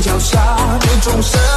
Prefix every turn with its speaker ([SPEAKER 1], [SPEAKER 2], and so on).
[SPEAKER 1] 脚下的众生。